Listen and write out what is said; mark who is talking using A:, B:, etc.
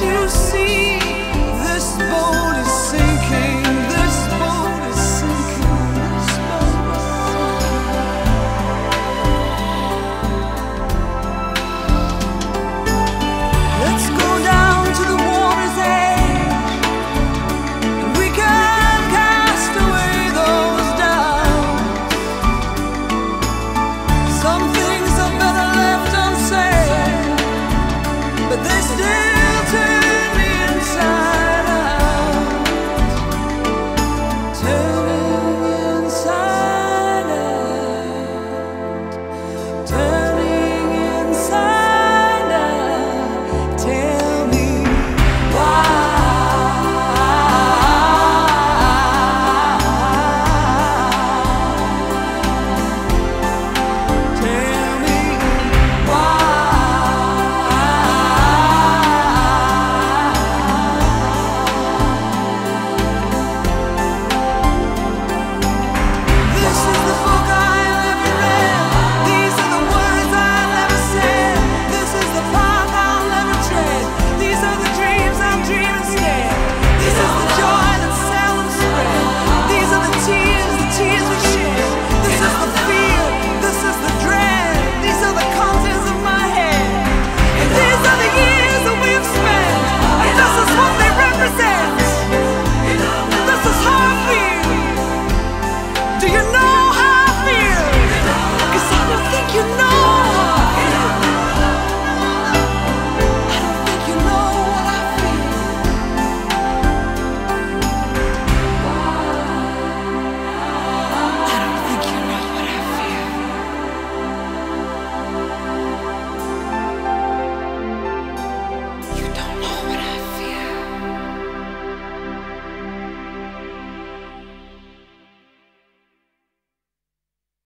A: you